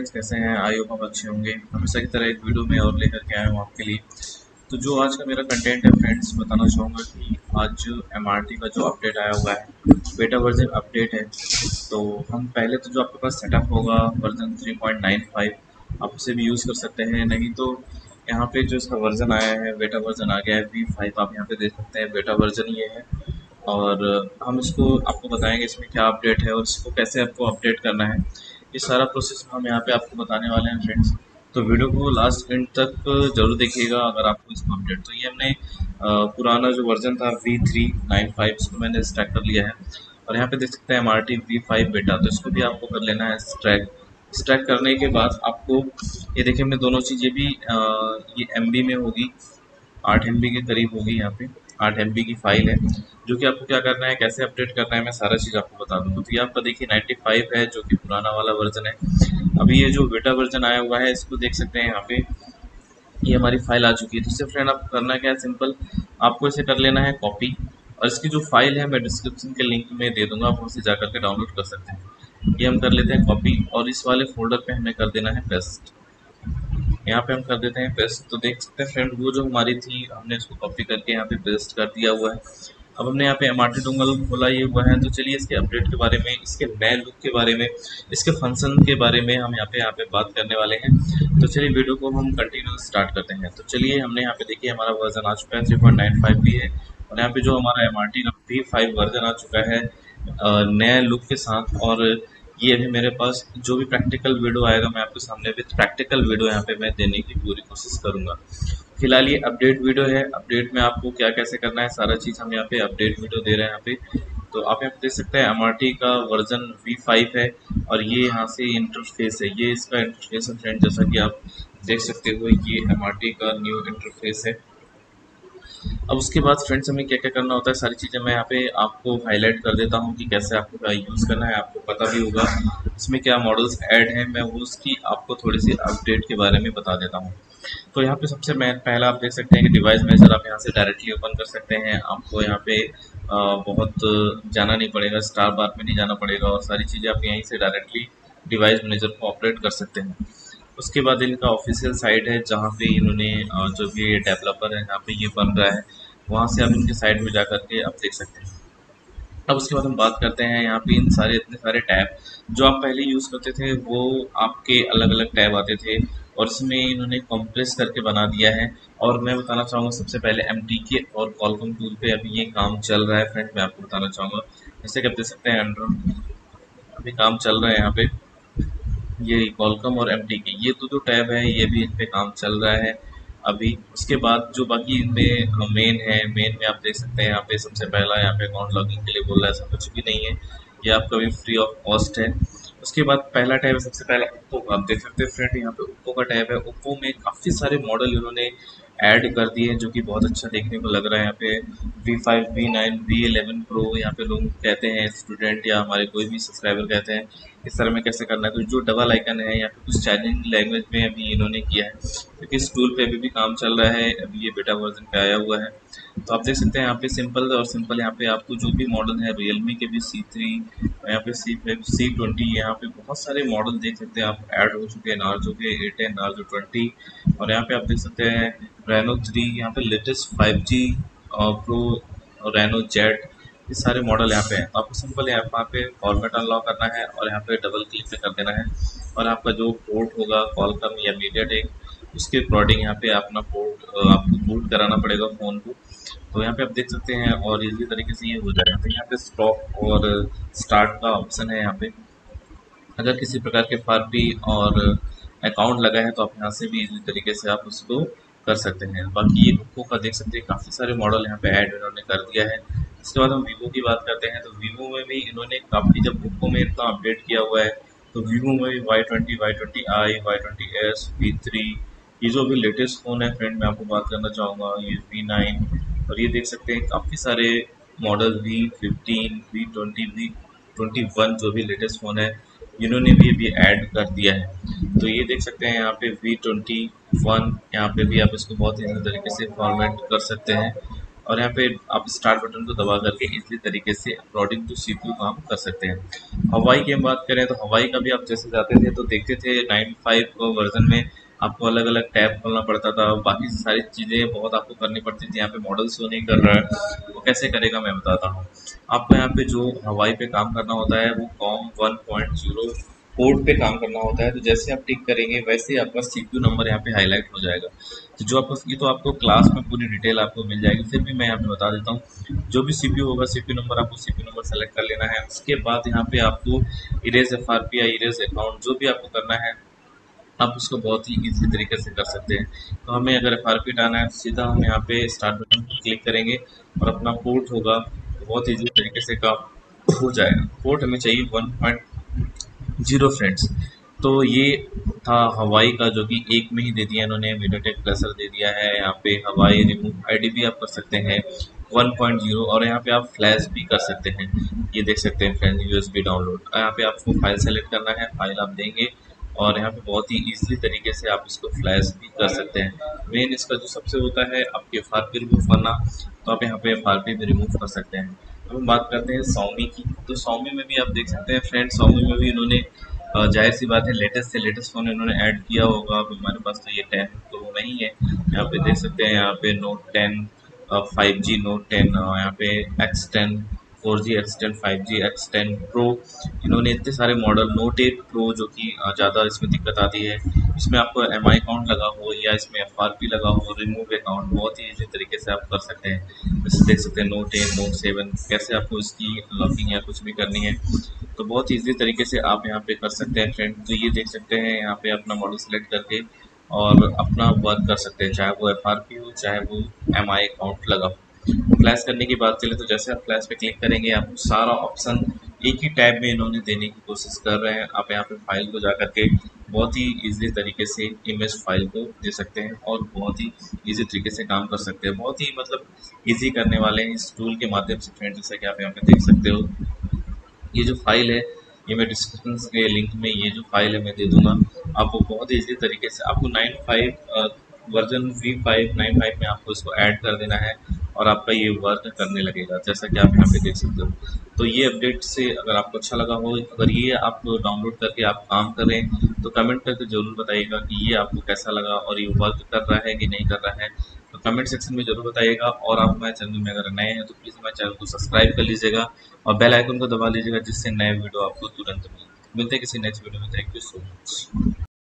Friends कैसे हैं? I hope आप अच्छे होंगे। हमेशा की तरह एक वीडियो में और लेकर के आया हूँ आपके लिए। तो जो आज का मेरा कंटेंट है फ्रेंड्स बताना चाहूँगा कि आज एमआरटी का जो अपडेट आया हुआ है बेटा वर्जन अपडेट है। तो हम पहले तो जो आपके पास सेटअप होगा वर्जन 3.95 आप उसे भी यूज़ कर सकते हैं। नहीं तो यहाँ पे जो इसका वर्जन आया है बेटा वर्जन आ गया है वी फाइव आप यहाँ पे देख सकते हैं बेटा वर्जन ये है। और हम इसको आपको बताएँगे इसमें क्या अपडेट है और इसको कैसे आपको अपडेट करना है। ये सारा प्रोसेस हम यहाँ पे आपको बताने वाले हैं फ्रेंड्स तो वीडियो को लास्ट एंड तक ज़रूर देखिएगा अगर आपको इसको अपडेट तो ये हमने पुराना जो वर्जन था वी थ्री नाइन फाइव इसको मैंने स्ट्रैक कर लिया है। और यहाँ पे देख सकते हैं M R T V five beta तो इसको भी आपको कर लेना है स्ट्रैक स्ट्रैक करने के बाद आपको ये देखिए हमने दोनों चीज़ें भी आ, ये एमबी में होगी आठ एम के करीब होगी यहाँ पे। आठ MB की फ़ाइल है, जो कि आपको क्या करना है, कैसे अपडेट करना है, मैं सारा चीज़ आपको बता दूँगा। तो ये आपका देखिए 95 है, जो कि पुराना वाला वर्जन है। अभी ये जो बेटा वर्जन आया हुआ है, इसको देख सकते हैं यहाँ पे। ये हमारी फ़ाइल आ चुकी है। तो इससे फ्रेंड आपको करना क्या है सिंपल आपको इसे कर लेना है कॉपी और इसकी जो फ़ाइल है, मैं डिस्क्रिप्शन के लिंक में दे दूँगा, आप उसे जा करके डाउनलोड कर सकते हैं। ये हम कर लेते हैं कॉपी और इस वाले फोल्डर पे हमें कर देना है पेस्ट यहाँ पे हम कर देते हैं पेस्ट तो देख सकते हैं फ्रेंड वो जो हमारी थी, हमने इसको कॉपी करके यहाँ पे पेस्ट कर दिया हुआ है। अब हमने यहाँ पे एम आर डोंगल खोला ये हुआ है। तो चलिए इसके अपडेट के बारे में, इसके नए लुक के बारे में, इसके फ़ंक्शन के बारे में हम यहाँ पे यहाँ पे बात करने वाले हैं। तो चलिए वीडियो को हम कंटिन्यू स्टार्ट करते हैं। तो चलिए हमने यहाँ पे देखिए हमारा वर्जन आ चुका है थ्री पॉइंट नाइन फाइव भी है। और यहाँ पे जो हमारा M R T five version आ चुका है नए लुक के साथ और ये अभी मेरे पास, जो भी प्रैक्टिकल वीडियो आएगा मैं आपके सामने विथ प्रैक्टिकल वीडियो यहाँ पे मैं देने की पूरी कोशिश करूँगा। फ़िलहाल ये अपडेट वीडियो है। अपडेट में आपको क्या कैसे करना है, सारा चीज़ हम यहाँ पे अपडेट वीडियो दे रहे हैं यहाँ पे। तो आप यहाँ पे देख सकते हैं एमआरटी का वर्जन V5 है और ये यहाँ से इंटरफेस है। ये इसका इंटरफेस है फ्रेंड जैसा कि आप देख सकते हो ये एमआरटी का न्यू इंटरफेस है। अब उसके बाद फ्रेंड्स हमें क्या क्या करना होता है, सारी चीज़ें मैं यहाँ पे आपको हाईलाइट कर देता हूँ कि कैसे आपको क्या यूज़ करना है, आपको पता भी होगा। इसमें क्या मॉडल्स ऐड हैं, मैं वो उसकी आपको थोड़ी सी अपडेट के बारे में बता देता हूँ। तो यहाँ पे सबसे पहला आप देख सकते हैं कि डिवाइस मैनेजर आप यहाँ से डायरेक्टली ओपन कर सकते हैं। आपको यहाँ पे बहुत जाना नहीं पड़ेगा स्टार बार में नहीं जाना पड़ेगा और सारी चीज़ें आप यहीं से डायरेक्टली डिवाइस मैनेजर को ऑपरेट कर सकते हैं। उसके बाद इनका ऑफिशियल साइट है, जहाँ पे इन्होंने जो भी डेवलपर है जहाँ पे ये बन रहा है, वहाँ से आप इनके साइट में जा के आप देख सकते हैं। अब उसके बाद हम बात करते हैं यहाँ पे इन सारे, इतने सारे टैब। जो आप पहले यूज़ करते थे, वो आपके अलग अलग टैब आते थे, और इसमें इन्होंने कॉम्प्रेस करके बना दिया है। और मैं बताना चाहूँगा, सबसे पहले एम के और कॉलकम टूल पे अभी ये काम चल रहा है। फ्रेंड मैं आपको बताना चाहूँगा, जैसे कि आप देख सकते हैं एंड्रॉइड अभी काम चल रहा है यहाँ पे। ये कॉलकम और एम के ये तो जो टैब है, ये भी इन पर काम चल रहा है। अभी उसके बाद जो बाकी इनमें मेन है मेन में आप देख सकते हैं, यहाँ पे सबसे पहला, यहाँ पे अकाउंट लॉगिंग के लिए बोल रहा है, ऐसा कुछ भी नहीं है। ये आपका भी फ्री ऑफ़ कॉस्ट है। उसके बाद पहला टैब है, सबसे पहला ओप्पो का। आप देख सकते हैं फ्रेंड यहाँ पे ओप्पो का टैब है। ओप्पो में काफ़ी सारे मॉडल इन्होंने ऐड कर दिए जो कि बहुत अच्छा देखने को लग रहा है यहाँ पे। V five V nine V eleven pro यहाँ पे लोग कहते हैं स्टूडेंट या हमारे कोई भी सब्सक्राइबर कहते हैं, इस तरह में कैसे करना है। तो जो डबल आइकन है, यहाँ पे कुछ चाइनीज़ लैंग्वेज में अभी इन्होंने किया है। इस टूल पे अभी भी काम चल रहा है, अभी ये बेटा वर्जन पे आया हुआ है। तो आप देख सकते हैं यहाँ पे सिंपल और सिंपल यहाँ पे आपको जो भी मॉडल है रियलमी के भी सी थ्री यहाँ पे सी फाइव सी ट्वेंटी यहाँ पे बहुत सारे मॉडल देख सकते हैं आप। ऐड हो चुके हैं नार्जो के ए टेन नार्जो ट्वेंटी और यहाँ पे आप देख सकते हैं रेनो थ्री यहाँ पे latest five G pro Reno Z ये सारे मॉडल यहाँ पे हैं। तो आपको सिंपल यहाँ पे फॉर्मेट अनलॉक करना है और यहाँ पे डबल क्लिक पे कर देना है। और आपका जो पोर्ट होगा कॉलकम या मीडिया टेक उसके अकॉर्डिंग यहाँ पे अपना पोर्ट आपको बूट कराना पड़ेगा फ़ोन को। तो यहाँ पे आप देख सकते हैं और इजी तरीके से ये हो जाएगा। तो यहाँ पे स्टॉप और स्टार्ट का ऑप्शन है यहाँ पे। अगर किसी प्रकार के फारपी और अकाउंट लगा है तो आप यहाँ से भी इजी तरीके से आप उसको कर सकते हैं। बाकी ये ओप्पो का देख सकते हैं, काफ़ी सारे मॉडल यहाँ पे ऐड इन्होंने कर दिया है। इसके बाद हम वीवो की बात करते हैं। तो वीवो में भी इन्होंने काफ़ी, जब ओप्पो में इतना अपडेट किया हुआ है तो वीवो में भी Y twenty Y twenty I Y twenty S V three ये जो अभी लेटेस्ट फ़ोन है फ्रेंड मैं आपको बात करना चाहूँगा, ये वी नाइन और ये देख सकते हैं, काफ़ी सारे model V fifteen V twenty V twenty one जो भी लेटेस्ट फ़ोन है, इन्होंने भी अभी ऐड कर दिया है। तो ये देख सकते हैं, यहाँ पे वी ट्वेंटी वन यहाँ पे भी आप इसको बहुत ही तरीके से फॉर्मेट कर सकते हैं, और यहाँ पे आप स्टार्ट बटन को दबा करके इजली तरीके से अकॉर्डिंग टू सी काम कर सकते हैं। हवाई की हम बात करें तो हवाई का भी आप जैसे जाते थे तो देखते थे नाइन फाइव वर्जन में आपको अलग अलग टैब खोलना पड़ता था, बाकी सारी चीज़ें बहुत आपको करनी पड़ती थी, यहाँ पे मॉडल शो नहीं कर रहा है, वो कैसे करेगा मैं बताता हूँ। आपको यहाँ पे जो हवाई पे काम करना होता है, वो COM one point zero port पे काम करना होता है तो जैसे आप टिक करेंगे, वैसे ही आपका सीपीयू नंबर यहाँ पे हाईलाइट हो जाएगा। तो जो आपको ये तो आपको क्लास में पूरी डिटेल आपको मिल जाएगी, फिर भी मैं यहाँ पे बता देता हूँ, जो भी सीपीयू होगा सीपीयू नंबर आपको सीपीयू नंबर सेलेक्ट कर लेना है, उसके बाद यहाँ पे आपको इरेज एफ़ आर पी या इरेज अकाउंट जो भी आपको करना है आप उसको बहुत ही इजी तरीके से कर सकते हैं। तो हमें अगर एफ़ आर पी डालना है तो सीधा हम यहाँ पे स्टार्ट बटन क्लिक करेंगे और अपना पोर्ट होगा। तो बहुत ईजी तरीके से काम हो जाएगा। पोर्ट हमें चाहिए वन पॉइंट ज़ीरो फ्रेंड्स तो ये था हवाई का जो कि एक में ही दे दिया इन्होंने। वीडियोटेक प्रेसर दे दिया है। यहाँ पे हवाई रिमूव आईडी भी आप कर सकते हैं। 1.0 और यहाँ पे आप फ्लैश भी कर सकते हैं। ये देख सकते हैं फ्रेंड्स यूएसबी डाउनलोड यहाँ पे आपको फ़ाइल सेलेक्ट करना है। फ़ाइल आप देंगे। और यहाँ पे बहुत ही ईजिली तरीके से आप इसको फ्लैश भी कर सकते हैं। मेन इसका जो सबसे होता है आपके एफ़ आर पी रिमूव करना तो आप यहाँ पे एफ़ आर पी भी रिमूव कर सकते हैं। अब हम बात करते हैं सौमी की। तो सौमी में भी आप देख सकते हैं फ्रेंड सौमी में भी इन्होंने ज़ाहिर सी बात है लेटेस्ट से लेटेस्ट फ़ोन इन्होंने ऐड किया होगा। अब हमारे पास तो ये टेन तो नहीं है। यहाँ पे देख सकते हैं, यहाँ पे Note ten five G Note ten यहाँ पे X ten four G X ten five G X ten pro इन्होंने इतने सारे मॉडल नोट एट प्रो जो कि ज़्यादा इसमें दिक्कत आती है। इसमें आपको एम आई अकाउंट लगा हो या इसमें एफ़ आर पी लगा हो रिमूव अकाउंट बहुत ही ईजी तरीके से आप कर सकते हैं। जैसे देख सकते हैं नोट एट नोट सेवन कैसे आपको इसकी लॉकिंग या कुछ भी करनी है। तो बहुत ईजी तरीके से आप यहाँ पे कर सकते हैं फ्रेंड तो ये देख सकते हैं, यहाँ पे अपना मॉडल सेलेक्ट करके और अपना वर्क कर सकते हैं, चाहे वो एफ़ आर पी हो, चाहे वो एम आई अकाउंट लगा हो। फ्लैश करने की बात करें तो जैसे आप क्लास पे क्लिक करेंगे, आपको सारा ऑप्शन एक ही टैब में इन्होंने देने की कोशिश कर रहे हैं। आप यहाँ पे फ़ाइल को जा करके बहुत ही इजी तरीके से इमेज फ़ाइल को दे सकते हैं और बहुत ही इजी तरीके से काम कर सकते हैं। बहुत ही मतलब इजी करने वाले हैं। इस टूल के माध्यम से फ्रेंड जैसा कि आप यहाँ पे देख सकते हो। ये जो फ़ाइल है, ये मैं डिस्क्रिप्शन के लिंक में ये जो फ़ाइल है मैं दे दूँगा। आपको बहुत ईजी तरीके से आपको nine five version V five nine five में आपको इसको ऐड कर देना है। और आपका ये वर्क करने लगेगा, जैसा कि आप यहाँ पे देख सकते हो। तो ये अपडेट से अगर आपको अच्छा लगा हो, अगर ये आप डाउनलोड करके आप काम करें तो कमेंट करके ज़रूर बताइएगा कि ये आपको कैसा लगा और ये वर्क कर रहा है कि नहीं कर रहा है। तो कमेंट सेक्शन में ज़रूर बताइएगा और आप हमारे चैनल में अगर नए हैं तो प्लीज़ हमारे चैनल को सब्सक्राइब कर लीजिएगा और बेल आइकन को दबा लीजिएगा, जिससे नए वीडियो आपको तुरंत मिले मिलते हैं किसी नेक्स्ट वीडियो में। Thank you so much